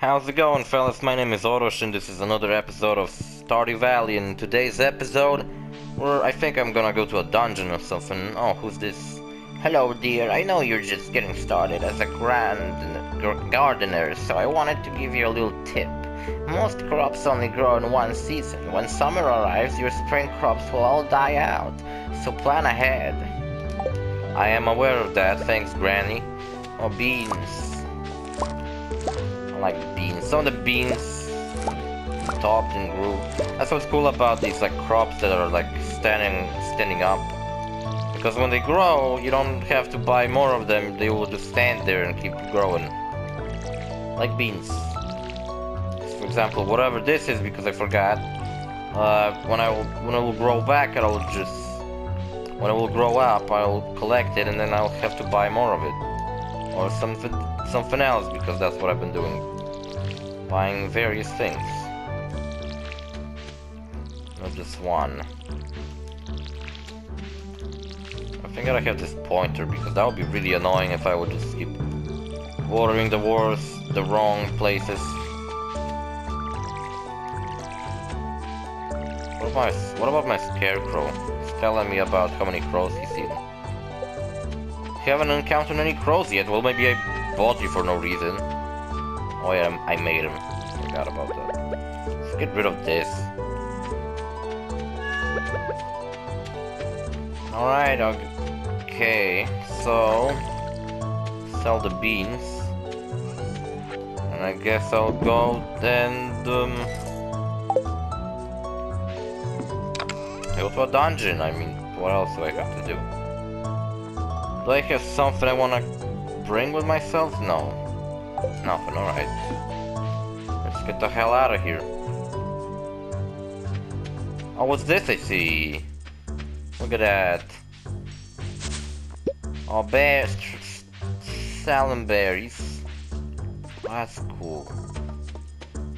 How's it going, fellas? My name is OrosZ, and this is another episode of Stardew Valley. In today's episode, where I think I'm gonna go to a dungeon or something. Oh, who's this? Hello, dear. I know you're just getting started as a grand gardener, so I wanted to give you a little tip. Most crops only grow in one season. When summer arrives, your spring crops will all die out. So plan ahead. I am aware of that, thanks, Granny. Oh, beans. Like. Some of the beans topped and grew. That's what's cool about these like crops that are like standing standing up. Because when they grow, you don't have to buy more of them. They will just stand there and keep growing. Like beans. For example, whatever this is, because I forgot. Uh, when I will, when it will grow back, I will just when it will grow up, I'll collect it and then I'll have to buy more of it. Or something something else because that's what I've been doing. Buying various things. Not just one. I think I have this pointer because that would be really annoying if I would just keep watering the wars the wrong places. What about my, what about my scarecrow? He's telling me about how many crows he's seen. You haven't encountered any crows yet. Well, maybe I bought you for no reason. Oh yeah, I made him. Forgot about that. Let's get rid of this. Alright, okay. So, sell the beans. And I guess I'll go and, um... Go to a dungeon, I mean, what else do I have to do? Do I have something I wanna bring with myself? No. Nothing, alright. Let's get the hell out of here. Oh, what's this I see? Look at that. Oh, bears. Selling berries. That's cool.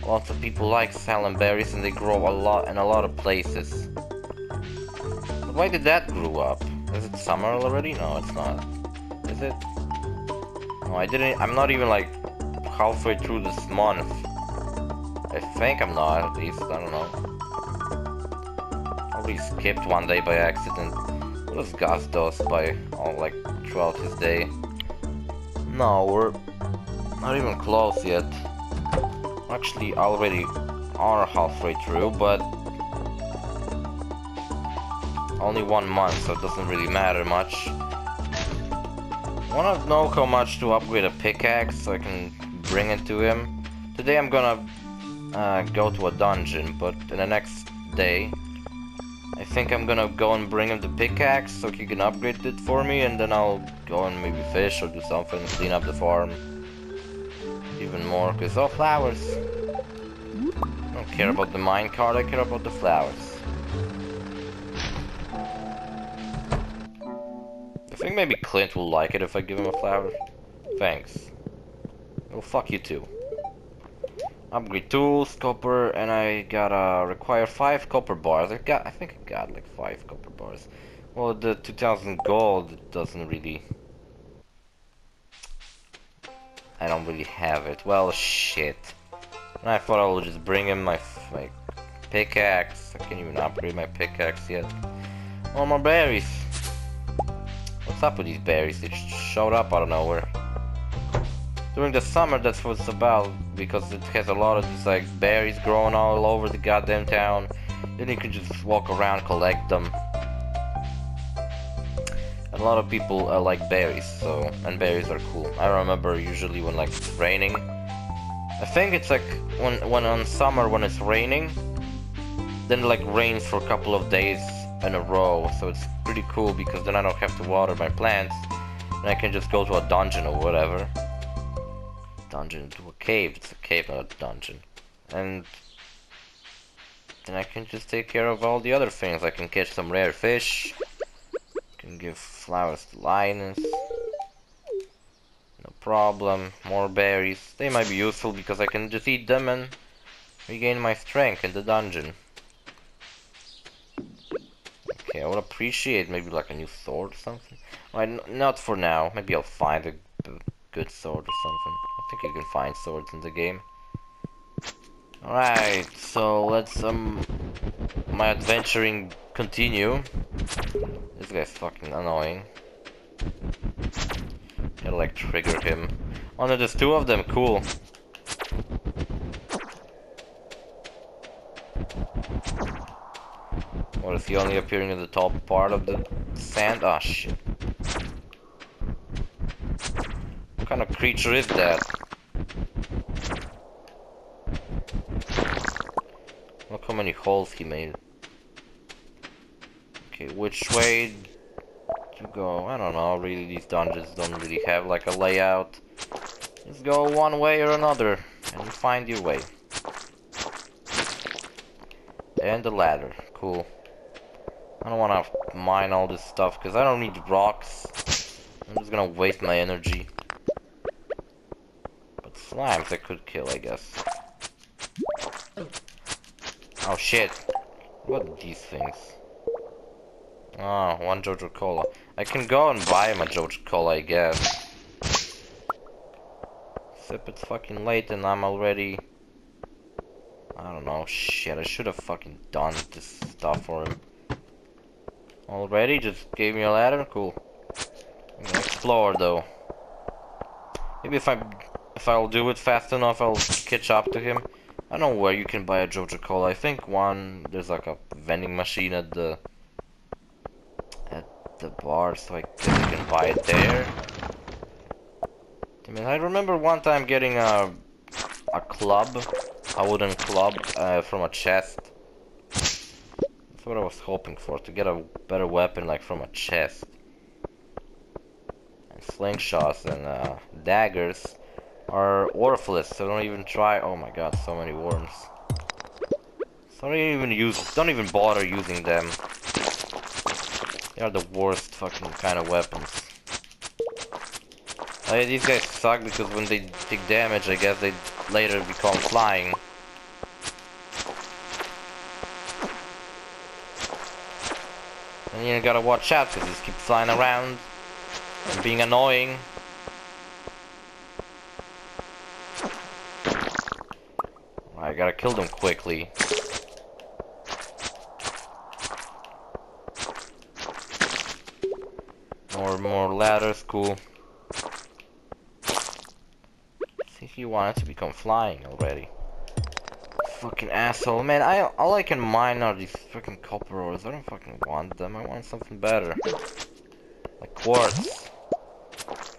Lots of people like selling berries and they grow a lot in a lot of places. But why did that grow up? Is it summer already? No, it's not. Is it? No, I didn't. I'm not even like halfway through this month. I think I'm not, at least. I don't know. Probably skipped one day by accident. What does Gus by all like throughout his day? No, we're not even close yet. Actually, already are halfway through, but only one month, so it doesn't really matter much. Wanna know how much to upgrade a pickaxe so I can bring it to him? Today I'm gonna uh, go to a dungeon, but in the next day I think I'm gonna go and bring him the pickaxe so he can upgrade it for me and then I'll go and maybe fish or do something, clean up the farm even more, cause oh flowers! I don't care about the minecart, I care about the flowers. I think maybe Clint will like it if I give him a flower. Thanks. Oh, fuck you too. Upgrade tools, copper, and I gotta require five copper bars. I got, I think I got like five copper bars. Well, the 2000 gold doesn't really. I don't really have it. Well, shit. And I thought I would just bring him my my pickaxe. I can't even upgrade my pickaxe yet. Oh, my berries. What's up with these berries? They showed up out of nowhere. During the summer, that's what it's about, because it has a lot of these, like, berries growing all over the goddamn town. Then you can just walk around, collect them. And a lot of people uh, like berries, so, and berries are cool. I remember usually when, like, it's raining. I think it's like, when, when on summer, when it's raining, then it, like, rains for a couple of days in a row, so it's pretty cool because then I don't have to water my plants, and I can just go to a dungeon or whatever. Dungeon to a cave, it's a cave, not a dungeon. And then I can just take care of all the other things. I can catch some rare fish, can give flowers to Linus. No problem. More berries. They might be useful because I can just eat them and regain my strength in the dungeon. Okay, I would appreciate maybe like a new sword or something. Well, not for now. Maybe I'll find a good sword or something. I think you can find swords in the game. Alright, so let's um my adventuring continue. This guy's fucking annoying. Gotta like trigger him. Oh no, there's two of them, cool. Or is he only appearing in the top part of the sand? Oh, shit. What kind of creature is that? Look how many holes he made. Okay, which way to go? I don't know, really these dungeons don't really have like a layout. Just go one way or another and find your way. And the ladder, cool. I don't want to mine all this stuff because I don't need rocks. I'm just gonna waste my energy. Slimes I could kill, I guess. Oh shit. What are these things? Oh, one Joja Cola. I can go and buy him a Joja Cola, I guess. Except it's fucking late and I'm already... I don't know, shit, I should have fucking done this stuff for him. Already? Just gave me a ladder? Cool. I'm gonna explore though. Maybe if I if I'll do it fast enough I'll catch up to him. I don't know where you can buy a Joja Cola. I think one there's like a vending machine at the at the bar, so I guess you can buy it there. I mean, I remember one time getting a a club, a wooden club uh, from a chest. That's what I was hoping for, to get a better weapon like from a chest. And slingshots and uh, daggers are worthless, so don't even try. Oh my god, so many worms. So don't even use, don't even bother using them. They are the worst fucking kind of weapons. These guys suck because when they take damage, I guess they later become flying. And you gotta watch out because these keep flying around and being annoying. Gotta kill them quickly. More, more ladders, cool. See you wanted to become flying already. Fucking asshole, man. I all I can mine are these fucking copper ores. I don't fucking want them. I want something better, like quartz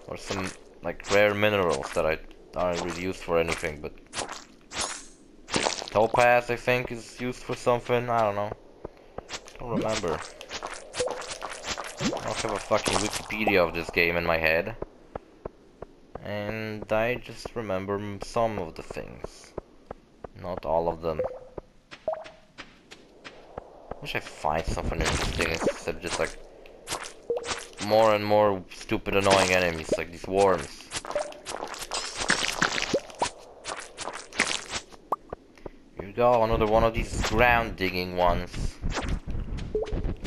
or some like rare minerals that I aren't really used for anything. But topaz, I think, is used for something. I don't know. Don't remember. I don't have a fucking Wikipedia of this game in my head. And I just remember some of the things. Not all of them. I Wish I find something interesting instead of just like more and more stupid annoying enemies like these worms. Here we go, another one of these ground digging ones.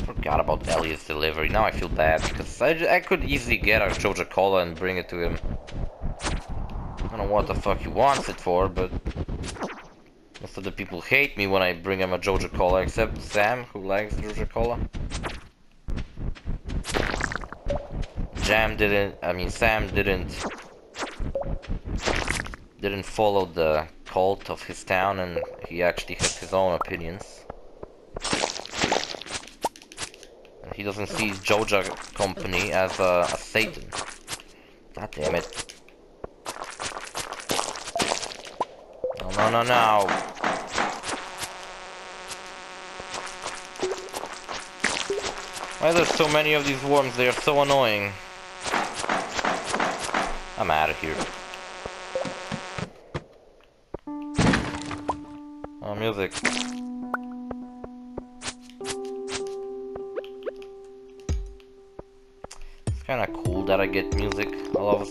Forgot about Elliot's delivery, now I feel bad because I, I could easily get a Joja Cola and bring it to him. I don't know what the fuck he wants it for, but most of the people hate me when I bring him a Joja Cola, except Sam, who likes Joja Cola. Jam didn't, I mean Sam didn't, didn't follow the cult of his town and he actually has his own opinions. And he doesn't see Joja Company as a, a Satan. God damn it. No, no, no. No. Why are there so many of these worms? They are so annoying. I'm out of here.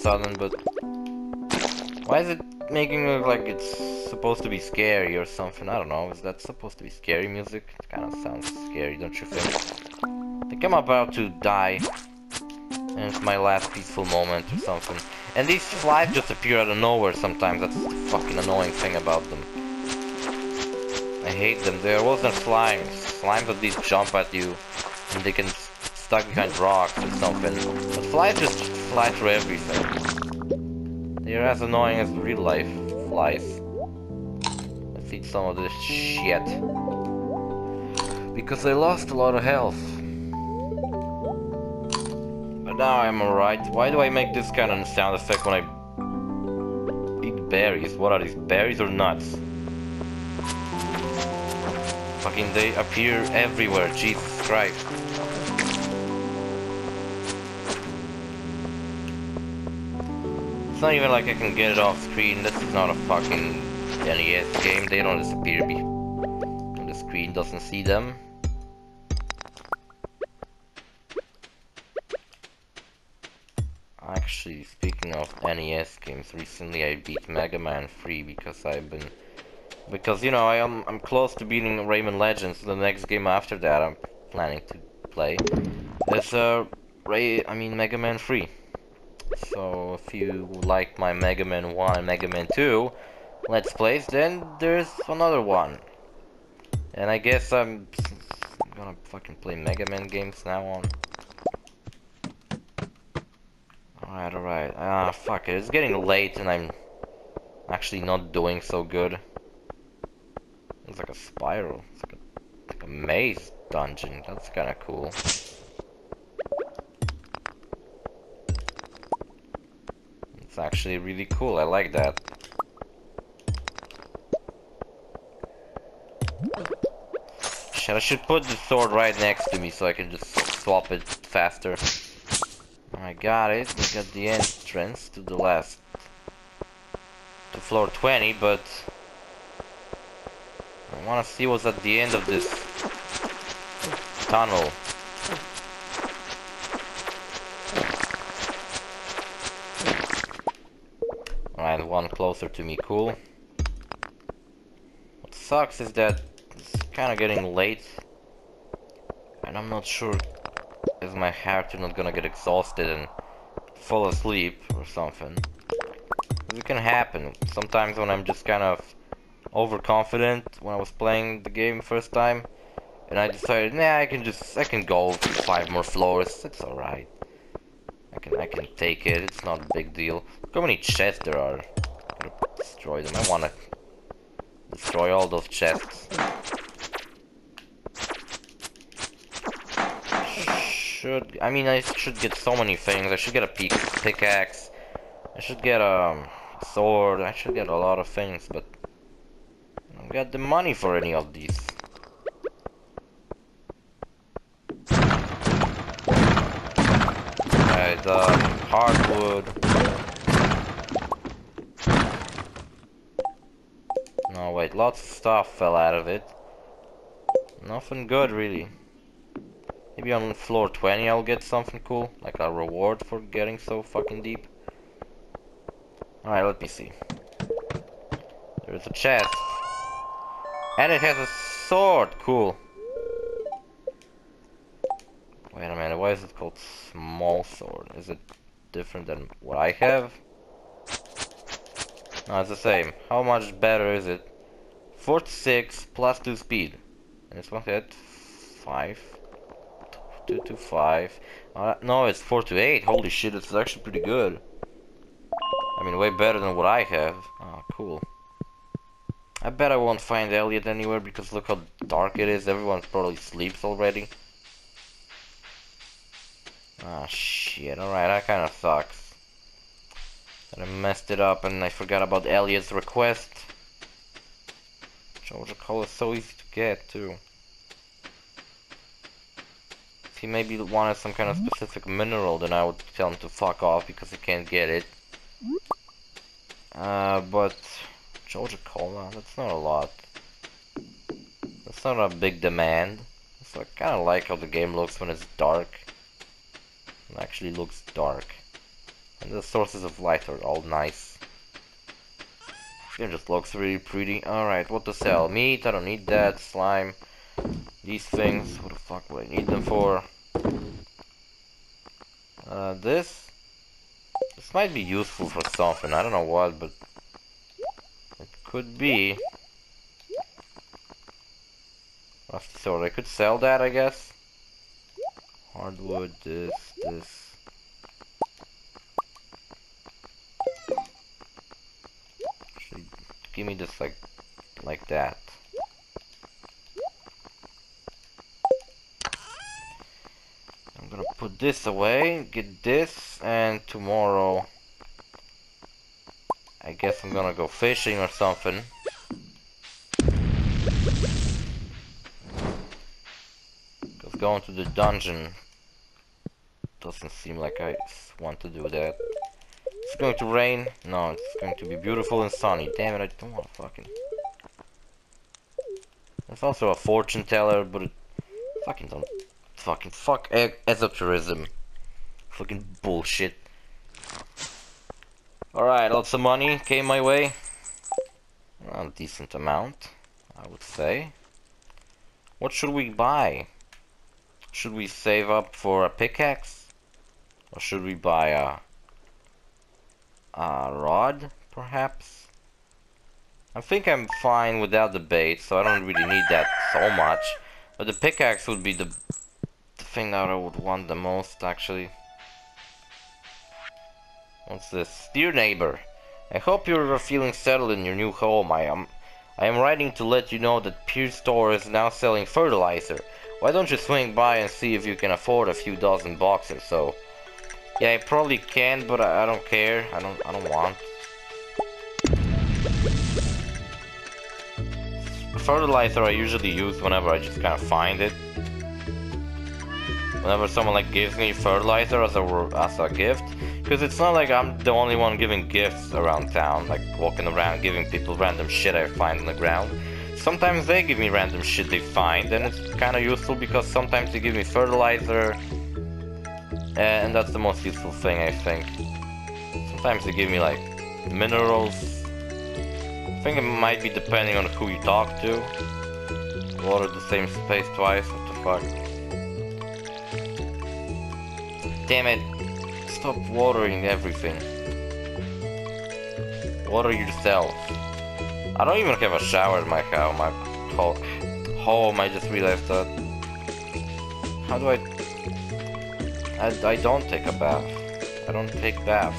Sudden, but... Why is it making it look like it's supposed to be scary or something. I don't know. Is that supposed to be scary music? It kind of sounds scary, don't you think? I think I'm about to die. And it's my last peaceful moment or something. And these flies just appear out of nowhere sometimes. That's the fucking annoying thing about them. I hate them. There wasn't slimes. Slimes at least jump at you and they can stuck behind rocks or something. But flies just fly through everything. They're as annoying as real life flies. Let's eat some of this shit. Because I lost a lot of health. But now I'm alright. Why do I make this kind of sound effect when I eat berries? What are these, berries or nuts? Fucking they appear everywhere, Jesus Christ. Not even like I can get it off screen. This is not a fucking NES game. They don't disappear. The screen doesn't see them. Actually, speaking of NES games, recently I beat Mega Man 3 because I've been... Because, you know, I am, I'm close to beating Rayman Legends. The next game after that I'm planning to play is, uh, Ray... I mean, Mega Man 3. So if you like my Mega Man 1 Mega Man 2 Let's Plays, then there's another one. And I guess I'm gonna fucking play Mega Man games now on. Alright, alright. Ah, fuck it. It's getting late and I'm actually not doing so good. It's like a spiral. It's like a, like a maze dungeon. That's kinda cool. Actually really cool. I like that. Shit, I should put the sword right next to me so I can just swap it faster. Oh I got it. I got the entrance to the last... to floor 20, but... I wanna see what's at the end of this tunnel. Alright, one closer to me, cool. What sucks is that it's kinda getting late. And I'm not sure is my heart not gonna get exhausted and fall asleep or something. It can happen. Sometimes when I'm just kind of overconfident when I was playing the game first time and I decided, nah, I can just, I can go five more floors, it's alright. I can, I can take it. It's not a big deal. Look how many chests there are. Destroy them. I wanna destroy all those chests. Should I mean I should get so many things. I should get a pick, pickaxe. I should get a sword. I should get a lot of things, but I don't got the money for any of these. Alright, the hardwood. Lots of stuff fell out of it. Nothing good, really. Maybe on floor 20 I'll get something cool, like a reward for getting so fucking deep. Alright, let me see. There's a chest. And it has a sword, cool. Wait a minute, why is it called small sword? Is it different than what I have? No, it's the same. How much better is it? 46 plus 2 speed. And this one hit 5. 2 to 5. Uh, no, it's 4 to 8. Holy shit, it's actually pretty good. I mean, way better than what I have. Oh, cool. I bet I won't find Elliot anywhere because look how dark it is. Everyone probably sleeps already. Ah, oh, shit. Alright, that kind of sucks. I messed it up and I forgot about Elliot's request. Joja Cola is so easy to get, too. If he maybe wanted some kind of specific mineral, then I would tell him to fuck off because he can't get it. Uh, but... Joja Cola, that's not a lot. That's not a big demand. So I kinda like how the game looks when it's dark. It actually looks dark. And the sources of light are all nice. It just looks really pretty. Alright, what to sell? Meat, I don't need that. Slime. These things, what the fuck would I need them for? Uh, this? This might be useful for something, I don't know what, but... It could be. Rusty sword. I could sell that, I guess. Hardwood, this, this. Actually, give me just like, like that. I'm gonna put this away, get this, and tomorrow I guess I'm gonna go fishing or something. Cause going to the dungeon doesn't seem like I want to do that. It's going to rain. No, it's going to be beautiful and sunny. Damn it, I don't want to fucking... It's also a fortune teller, but it fucking don't... Fucking fuck e esoterism. Fucking bullshit. Alright, lots of money came my way. a decent amount, I would say. What should we buy? Should we save up for a pickaxe? Or should we buy a, a rod, perhaps? I think I'm fine without the bait, so I don't really need that so much. But the pickaxe would be the, the thing that I would want the most, actually. What's this? Dear neighbor, I hope you're feeling settled in your new home. I am I am writing to let you know that Pierre's Store is now selling fertilizer. Why don't you swing by and see if you can afford a few dozen boxes so? Yeah, I probably can, but I, I don't care. I don't I don't want. Fertilizer I usually use whenever I just kind of find it. Whenever someone like gives me fertilizer as a as a gift, because it's not like I'm the only one giving gifts around town, like walking around giving people random shit I find on the ground. Sometimes they give me random shit they find, and it's kind of useful because sometimes they give me fertilizer, Uh, and that's the most useful thing I think. Sometimes they give me like minerals. I think it might be depending on who you talk to. Water the same space twice, what the fuck? Damn it stop watering everything. Water yourself. I don't even have a shower in my house, my home. I just realized that. How do I... I, I don't take a bath. I don't take baths.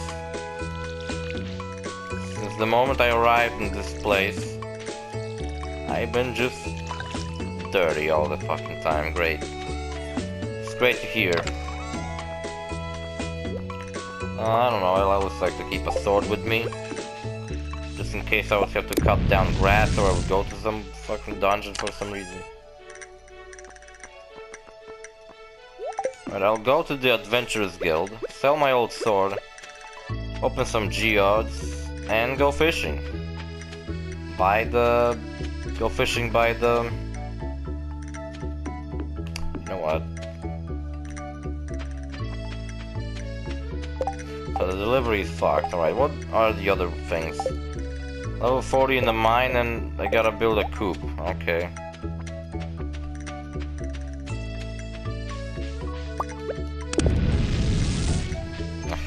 Since the moment I arrived in this place, I've been just dirty all the fucking time. Great. It's great to hear. Uh, I don't know, I always like to keep a sword with me. Just in case I would have to cut down grass or I would go to some fucking dungeon for some reason. I'll go to the Adventurers Guild, sell my old sword, open some geodes, and go fishing. Buy the... go fishing by the... You know what? So the delivery is fucked. Alright, what are the other things? Level 40 in the mine and I gotta build a coop. Okay.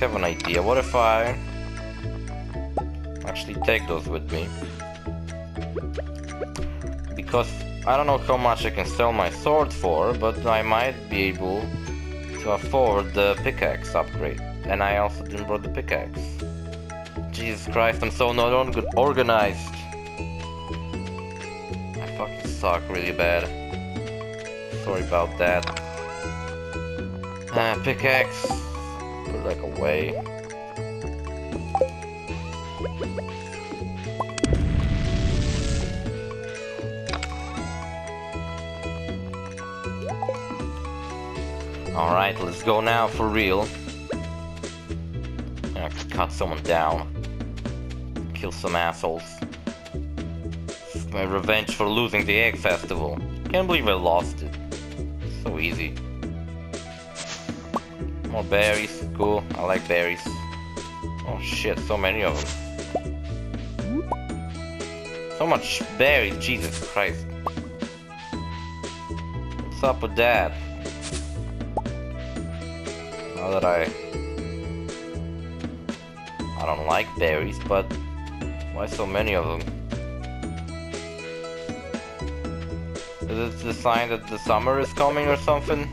Have an idea. What if I actually take those with me? Because I don't know how much I can sell my sword for, but I might be able to afford the pickaxe upgrade. And I also didn't brought the pickaxe. Jesus Christ, I'm so not organized. I fucking suck really bad. Sorry about that. Ah, pickaxe. It like away. Alright, let's go now for real cut someone down. Kill some assholes. My revenge for losing the egg festival. Can't believe I lost it. So easy. More berries. Cool. I like berries. Oh shit, so many of them. So much berries, Jesus Christ. What's up with that? Now that I I don't like berries, but why so many of them? Is it the sign that the summer is coming or something?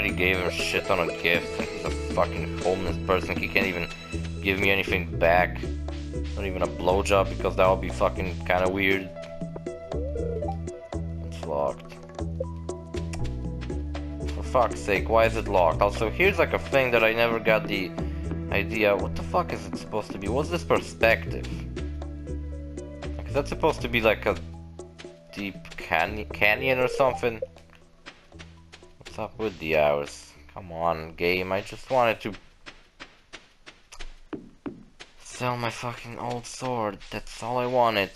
Already gave him shit on a gift. he's a fucking homeless person. He can't even give me anything back. Not even a blowjob because that would be fucking kinda weird. It's locked. For fuck's sake, why is it locked? Also, here's like a thing that I never got the idea. What the fuck is it supposed to be? What's this perspective? Is that supposed to be like a deep canyon or something? Up with the hours? Come on, game. I just wanted to sell my fucking old sword. That's all I wanted.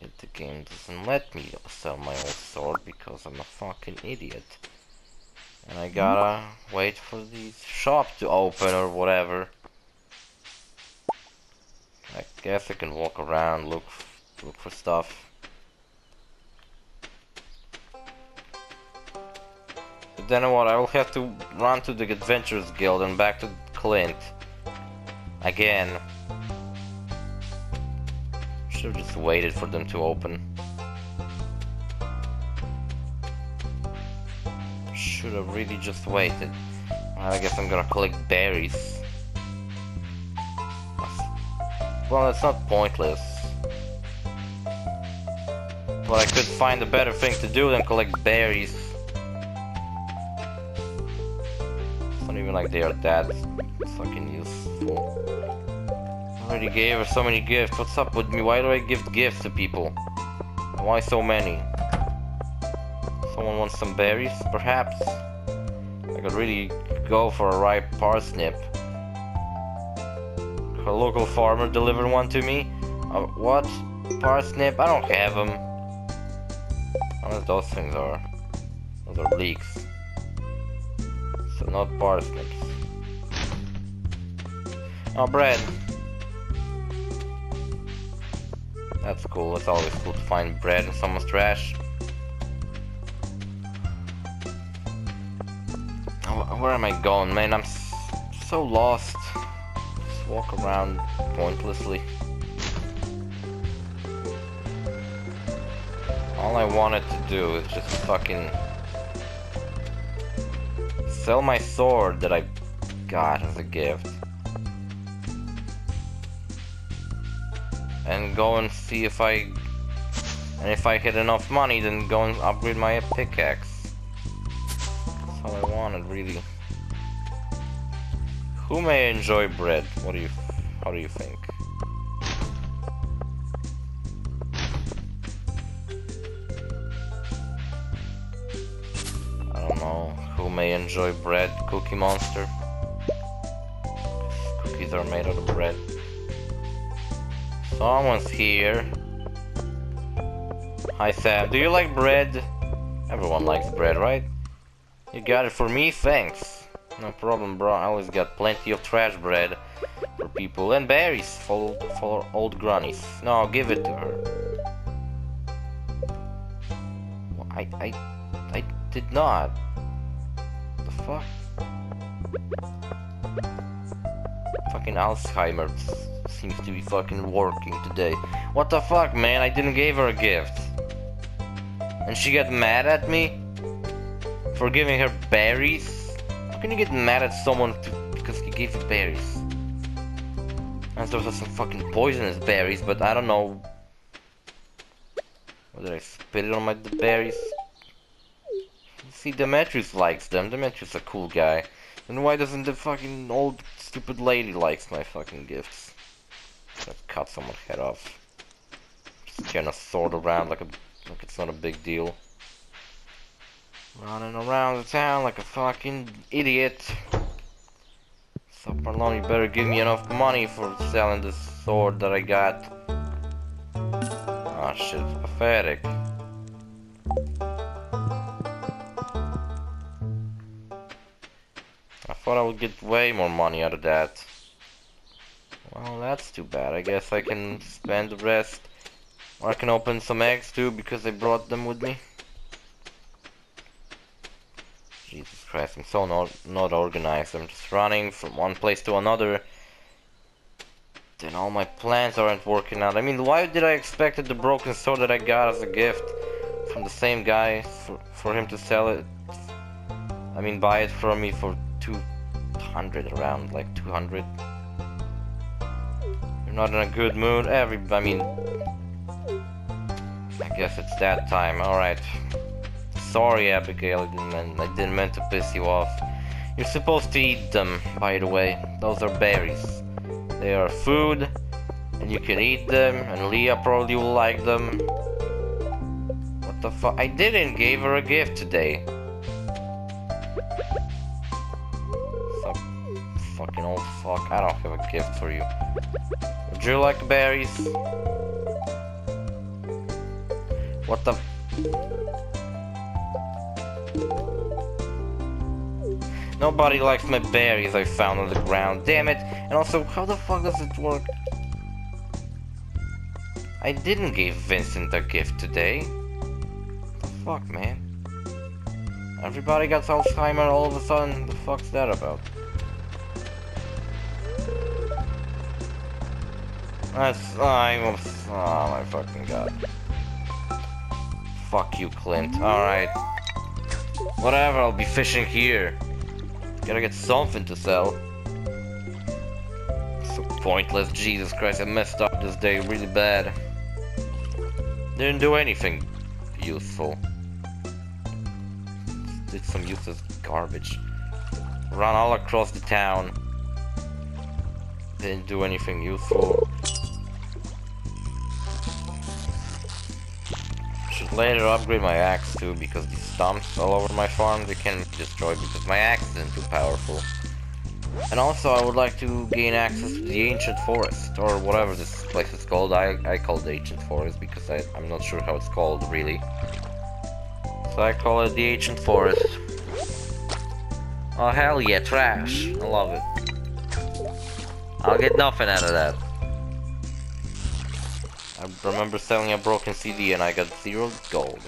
Yet the game doesn't let me sell my old sword because I'm a fucking idiot. And I gotta wait for the shop to open or whatever. I guess I can walk around, look, look for stuff. Then what, I will have to run to the Adventurers Guild and back to Clint. Again. Should've just waited for them to open. Should've really just waited. I guess I'm gonna collect berries. Well, it's not pointless. But I could find a better thing to do than collect berries. Like they are that fucking useful. I already gave her so many gifts. What's up with me? Why do I give gifts to people? Why so many? Someone wants some berries, perhaps? I could really go for a ripe parsnip. A local farmer delivered one to me. Uh, what? Parsnip? I don't have them. Unless those things are. Those are leeks. Not parsnips. Oh, bread. That's cool. It's always cool to find bread in someone's trash. Where am I going, man? I'm so lost Just walk around pointlessly. All I wanted to do is just fucking sell my sword that I got as a gift. And go and see if I... And if I hit enough money, then go and upgrade my pickaxe. That's all I wanted, really. Who may enjoy bread? What do you, how do you think? Enjoy bread? Cookie Monster? Cookies are made out of bread. Someone's here. Hi Sam, do you like bread? Everyone likes bread, right? You got it for me? Thanks. No problem, bro. I always got plenty of trash bread for people and berries for, for old grannies. No, give it to her. I, I, I did not. Fuck? Fucking Alzheimer seems to be fucking working today. What the fuck, man? I didn't give her a gift. And she got mad at me? For giving her berries? How can you get mad at someone because he gave you berries? And those are some fucking poisonous berries, but I don't know Did I spit it on my berries. See, Demetrius likes them. Demetrius a cool guy. Then why doesn't the fucking old stupid lady likes my fucking gifts? Let's cut someone's head off. Just carrying a sword around like a like it's not a big deal. Running around the town like a fucking idiot. So Marlon, you better give me enough money for selling this sword that I got. Oh shit, pathetic. I thought I would get way more money out of that. Well, that's too bad. I guess I can spend the rest. Or I can open some eggs too because I brought them with me. Jesus Christ, I'm so not, not organized. I'm just running from one place to another. Then all my plans aren't working out. I mean, why did I expect the broken sword that I got as a gift from the same guy for, for him to sell it? I mean, buy it from me for 200 around, like 200. You're not in a good mood. Every, I mean, I guess it's that time. Alright. Sorry, Abigail. I didn't, I didn't mean to piss you off. You're supposed to eat them, by the way. Those are berries. They are food, and you can eat them, and Leah probably will like them. What the fuck? I didn't give her a gift today. Fucking old fuck. I don't have a gift for you. Would you like berries? What the... Nobody likes my berries I found on the ground, damn it! And also, how the fuck does it work? I didn't give Vincent a gift today. The fuck, man? Everybody got Alzheimer all of a sudden, the fuck's that about? That's... I'm... Oh my fucking god. Fuck you, Clint. Alright. Whatever, I'll be fishing here. Gotta get something to sell. So pointless, Jesus Christ, I messed up this day really bad. Didn't do anything useful. Did some useless garbage. Run all across the town. Didn't do anything useful. Later upgrade my axe too, because these stumps all over my farm, they can be destroyed because my axe isn't too powerful. And also I would like to gain access to the ancient forest, or whatever this place is called. I, I call it the ancient forest because I, I'm not sure how it's called really. So I call it the ancient forest. Oh hell yeah, trash. I love it. I'll get nothing out of that. I remember selling a broken CD and I got zero gold.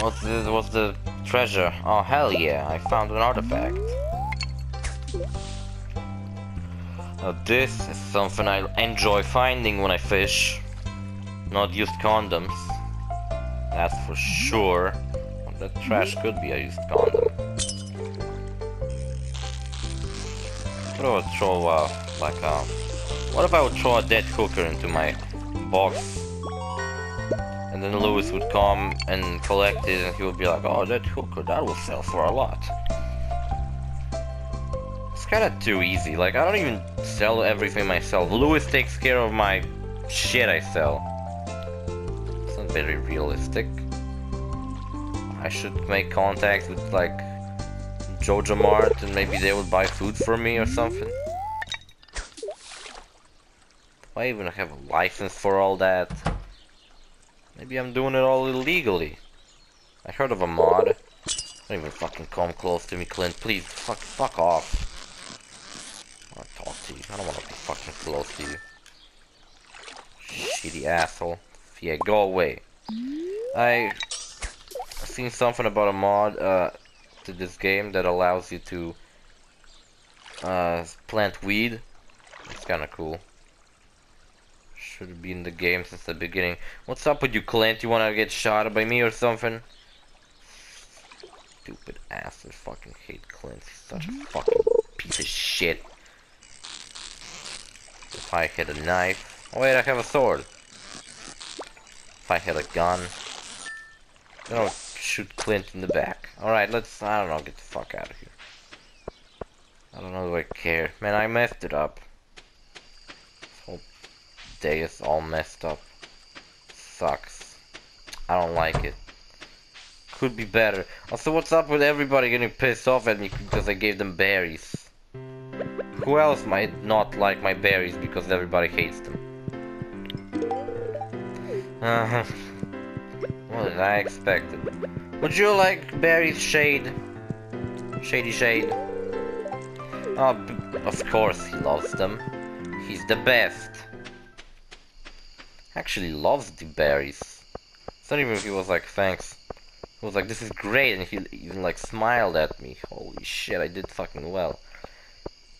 What's the, what's the treasure? Oh hell yeah, I found an artifact. Now this is something I enjoy finding when I fish. Not used condoms. That's for sure. That trash could be a used condom. What if I would throw uh, like a... What if I would throw a dead hooker into my box? And then Lewis would come and collect it and he would be like, oh, that hooker, that will sell for a lot. It's kinda too easy, like I don't even sell everything myself. Lewis takes care of my shit I sell. It's not very realistic. I should make contact with like Joja Mart and maybe they would buy food for me or something. I even have a license for all that? Maybe I'm doing it all illegally. I heard of a mod. Don't even fucking come close to me, Clint. Please, fuck, fuck off. I wanna talk to you. I don't wanna be fucking close to you. Shitty asshole. Yeah, go away. I seen something about a mod uh, to this game that allows you to uh, plant weed. It's kind of cool. Should be in the game since the beginning. What's up with you, Clint? You wanna get shot by me or something? Stupid ass. I fucking hate Clint. He's such a fucking piece of shit. If I had a knife. Oh wait, I have a sword. If I had a gun. I would shoot Clint in the back. Alright, let's, I don't know, get the fuck out of here. I don't know do I care. Man, I messed it up Whole day is all messed up. Sucks. I don't like it. Could be better. Also, what's up with everybody getting pissed off at me because I gave them berries? Who else might not like my berries because everybody hates them? Uh -huh. What did I expected. Would you like berries, Shane? Shady Shane? Oh, of course he loves them. He's the best actually loves the berries. It's not even if he was like, thanks. He was like, this is great, and he even like smiled at me. Holy shit, I did fucking well.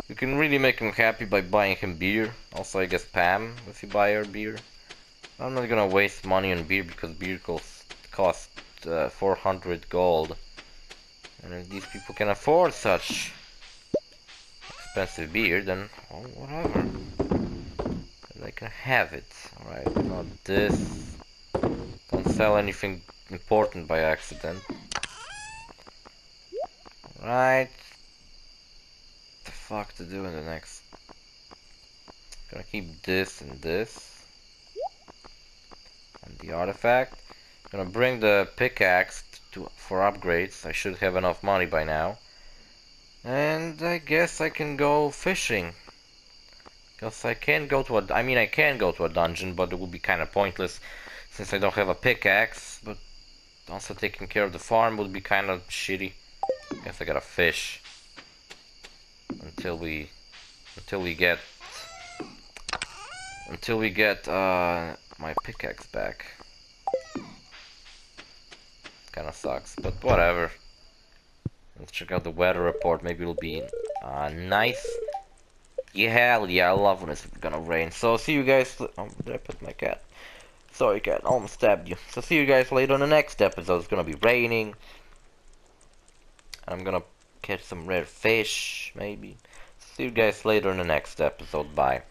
You can really make him happy by buying him beer. Also, I guess Pam, if you buy her beer. I'm not gonna waste money on beer because beer costs cost uh, 400 gold. And if these people can afford such expensive beer, then oh, whatever. They can have it. Alright, not this. Don't sell anything important by accident. Right. The fuck to do in the next? Gonna keep this and this. And the artifact. Gonna bring the pickaxe to for upgrades. I should have enough money by now. And I guess I can go fishing. Because I can't go to a... I mean, I can go to a dungeon, but it would be kind of pointless since I don't have a pickaxe. But also taking care of the farm would be kind of shitty. Guess I gotta fish. Until we... Until we get... Until we get uh, my pickaxe back. Kinda sucks, but whatever. Let's check out the weather report. Maybe it'll be uh, nice. Yeah, hell yeah, I love when it's gonna rain. So see you guys. Oh, did I put my cat? Sorry, cat. Almost stabbed you. So see you guys later on the next episode. It's gonna be raining. I'm gonna catch some rare fish, maybe. See you guys later in the next episode. Bye.